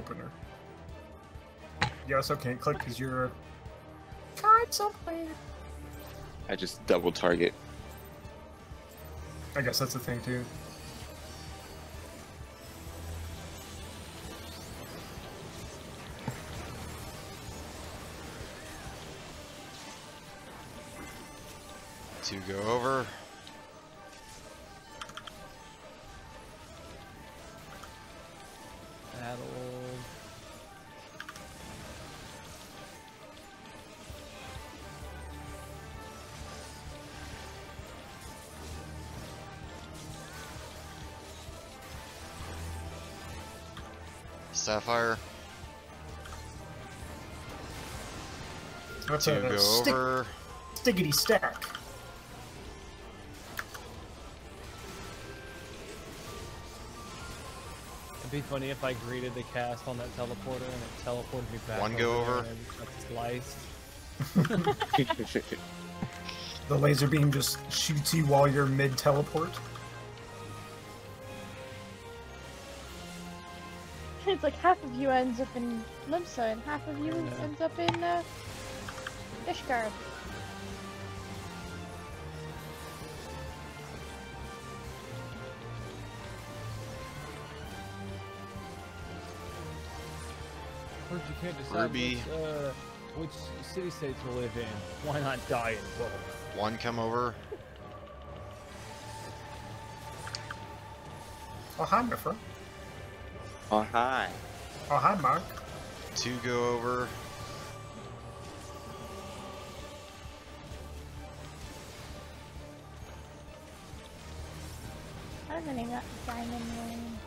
opener. You also can't click because you're tried somewhere. I just double target. I guess that's the thing too. Two go over. Sapphire. That's Two a go stick, over. stickity stack. It'd be funny if I greeted the cast on that teleporter and it teleported me back. One go over. and got sliced. The laser beam just shoots you while you're mid teleport. It's like half of you ends up in Limsa and half of you Yeah. ends up in uh, Ishgard. First, you can't decide Ruby. which, uh, which city state to live in. Why not die in both? One come over. Oh hi, Mithra. Oh hi. Oh hi, Mark. Two go over. I don't know that diamond ring.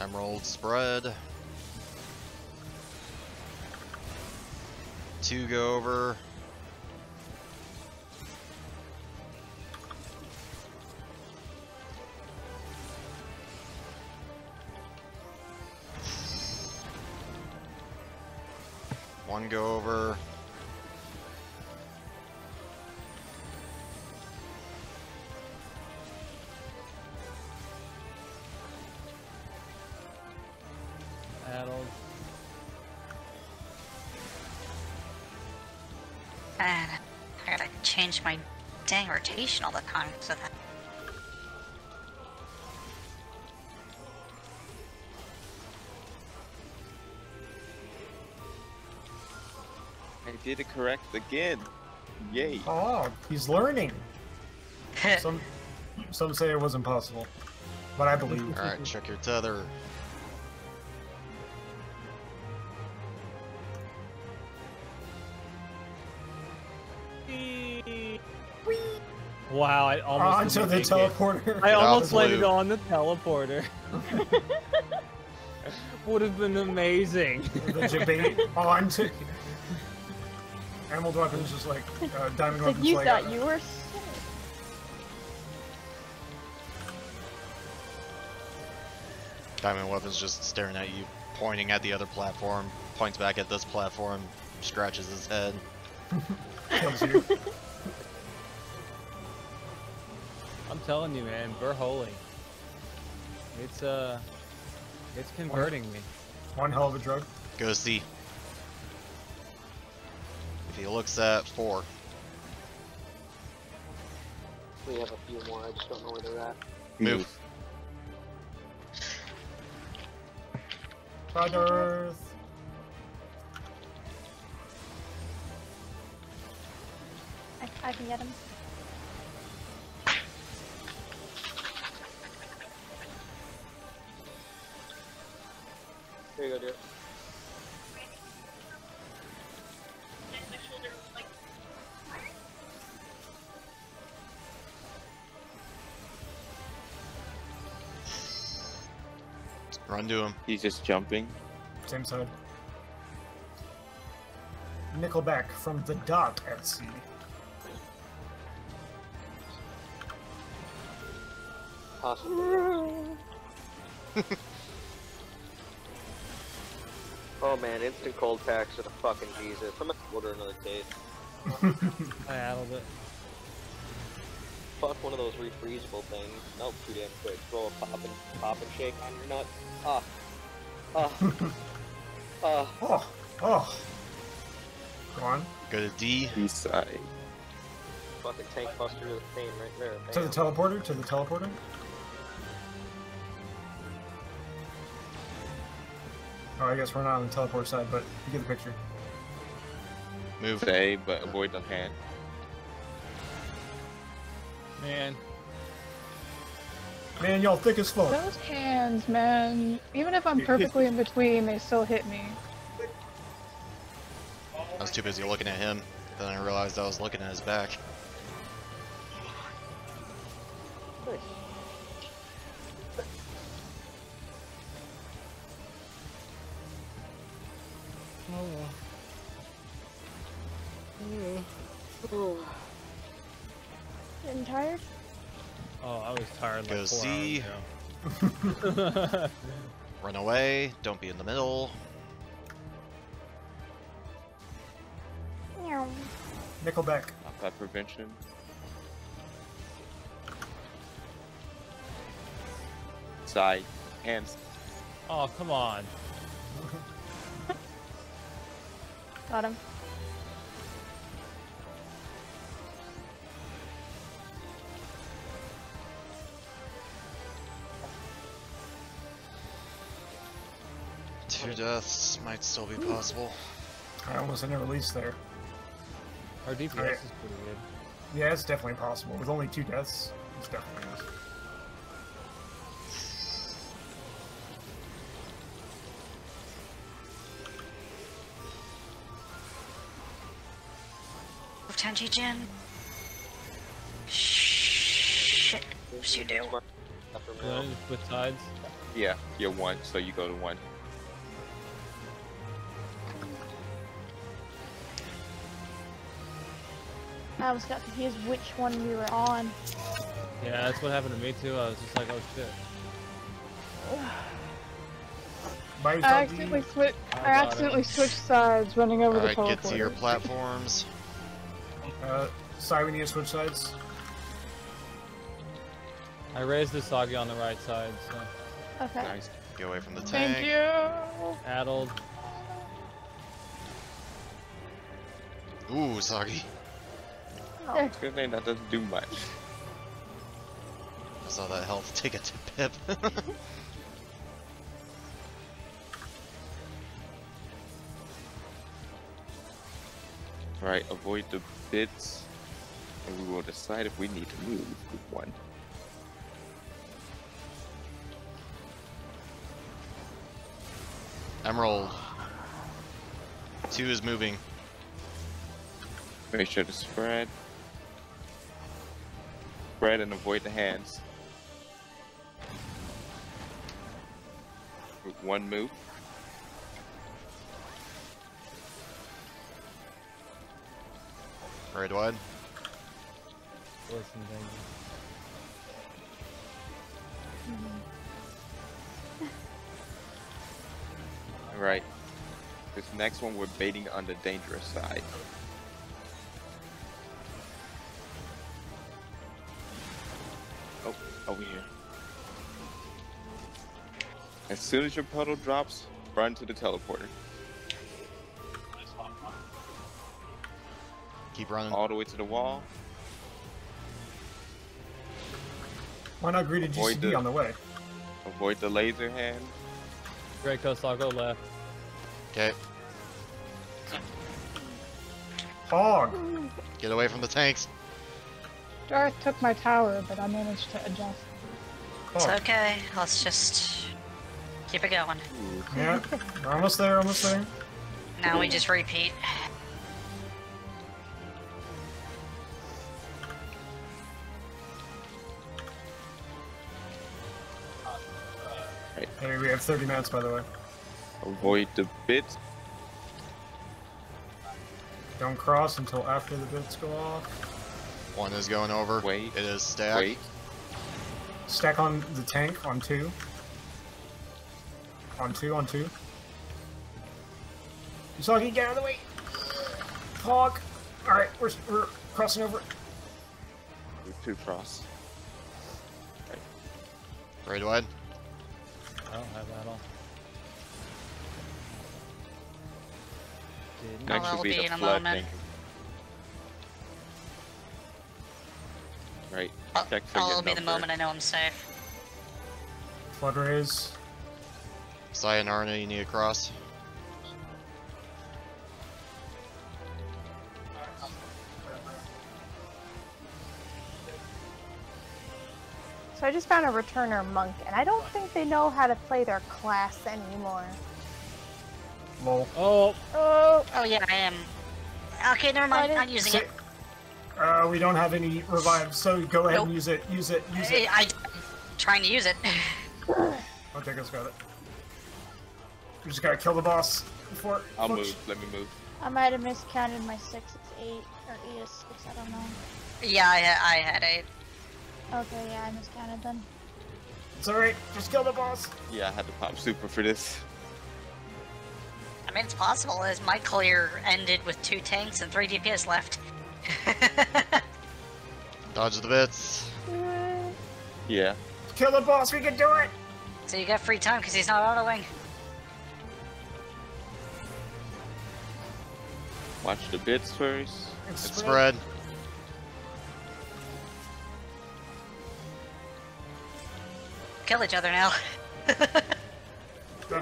Emerald spread. Two go over. One go over. And I gotta change my dang rotation all the time so that. I did it correct again. Yay. Oh, he's learning. Some some say it was impossible, but I believe. Alright, check your tether. Wow, I almost. Onto the make it. teleporter. I almost landed loop. on the teleporter. Would have been amazing. the debate onto. Emerald weapons just like uh, diamond It's like weapons you like. thought uh, you were. Diamond Weapon's just staring at you, pointing at the other platform, points back at this platform, scratches his head. kills you. I'm telling you, man, we're holy. It's uh, it's converting me. One hell of a drug. Go see. If he looks at four, We have a few more, I just don't know where they're at. move. Blood I, I can get him. Here you go, dear. Run to him. He's just jumping. Same side. Nickelback from the dock at sea. Possibly. oh man, instant cold packs are the fucking Jesus. I'm gonna order another case. I addled it. Fuck one of those refreezable things. Nope, too damn quick. Throw a pop and pop and shake on your nut. Ah. Ah. ah. Oh, oh. Go on. Go to D. East side. Fucking tank buster to the pain right there. To the teleporter, to the teleporter. Oh, I guess we're not on the teleport side, but you get the picture. Move. A, but avoid the hand. Man, Man, y'all thick as fuck. Those hands, man. Even if I'm perfectly in between, they still hit me. I was too busy looking at him. Then I realized I was looking at his back. Nice. Getting tired? oh, I was tired Go like four see. Run away. Don't be in the middle. Nickelback. Outside prevention. Side. Hands. oh, come on. Got him. Two deaths might still be possible. I almost had a release there. Our DPS Alright. is pretty good. Yeah, it's definitely possible. With only two deaths, it's definitely is. Move Tenji Jin. Shit. Yes, you do. Upper You middle. know, with sides. Yeah, you're one, so you go to one. I almost got confused which one we were on. Yeah, that's what happened to me too. I was just like, oh shit. I yourself, accidentally Dee? switched. I I accidentally switched sides, running over Alright, the get to your platforms. Uh, side, we need to switch sides. I raised the Sagi on the right side, so Okay. Nice. Get away from the tank. Thank you. addled. Ooh, Soggy. There. It's good thing that doesn't do much. I saw that health take it to Right, avoid the bits, and we will decide if we need to move one. Emerald. Two is moving. Make sure to spread. Spread and avoid the hands. One move. Right wide. Listen, Tenji. Alright. This next one we're baiting on the dangerous side. Oh, over here. As soon as your puddle drops, run to the teleporter. Keep running. All the way to the wall. Why not greet a Avoid GCD the- on the way? Avoid the laser hand. Great coast, I'll go left. Okay, Hog! get away from the tanks. Darth took my tower, but I managed to adjust. It's Hog. okay. Let's just keep it going. Yeah, we're almost there, almost there. Now we just repeat. We have 30 minutes, by the way. Avoid the bits. Don't cross until after the bits go off. One is going over. Wait. It is stacked. Wait. Stack on the tank on two. On two, on two. Usagi, get out of the way! Hog! All right, we're we're crossing over. We're two cross. Right wide. I don't have that all. Didn't. Oh, Next that'll be be the in a flood moment. Right. Oh, Check for oh, your it'll be the moment I know I'm safe. Flood rays. Sayonara, you need a cross. So I just found a returner monk, and I don't think they know how to play their class anymore. Lol. Oh, Oh, Oh yeah, I am. Okay, never mind. I I'm using Si- it. Uh, we don't have any revives, so go ahead Nope. and use it. Use it. Use I, it. I, am trying to use it. Oh, Jacob's got it. We just gotta kill the boss before. I'll Oops. move. Let me move. I might have miscounted my six. It's eight or eight is six. I don't know. yeah, I, I had eight. Okay, yeah, I miscounted then. It's alright. Just kill the boss. Yeah, I had to pop super for this. I mean, it's possible as my clear ended with two tanks and three DPS left. Dodge the bits. Yeah. Kill the boss. We can do it. so you got free time because he's not autoing. Watch the bits first. It's It's spread. Kill each other now.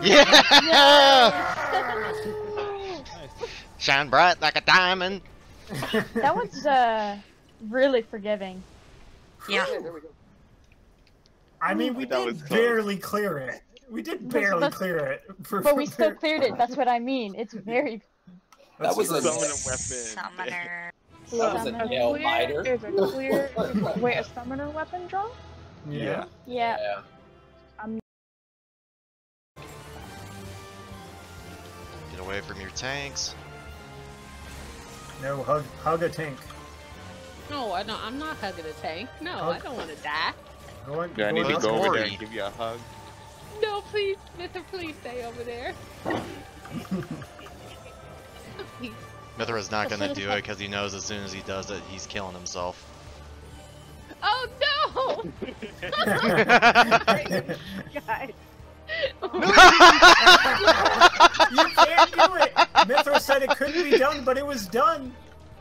Yeah! nice. Shine bright like a diamond. That was uh really forgiving. yeah. there. I mean, we That did was close. barely clear it. We did barely that's- clear it. For, But we still cleared it. That's what I mean. It's very. That was a- summon a weapon. Summoner. That was a Summoner. nail clear biter. Is a clear. wait, a summoner weapon draw? Yeah. Yeah. Yeah. From your tanks. No, hug, hug a tank. No, I don't. I'm not hugging a tank. No, Hug- I don't want to die. Go on. Do I need to go over there Corey. and give you a hug? No, please, Mister, please stay over there. Please. Mithra's not gonna do it because he knows as soon as he does it, he's killing himself. Oh no! Guys. You can't do it. Mithra said it couldn't be done, but it was done.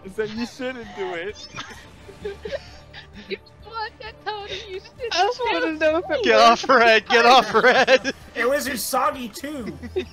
I said you shouldn't do it. You what? That told you you should. I just wanted to know if it Get off red! Get off red! It was Usagi too.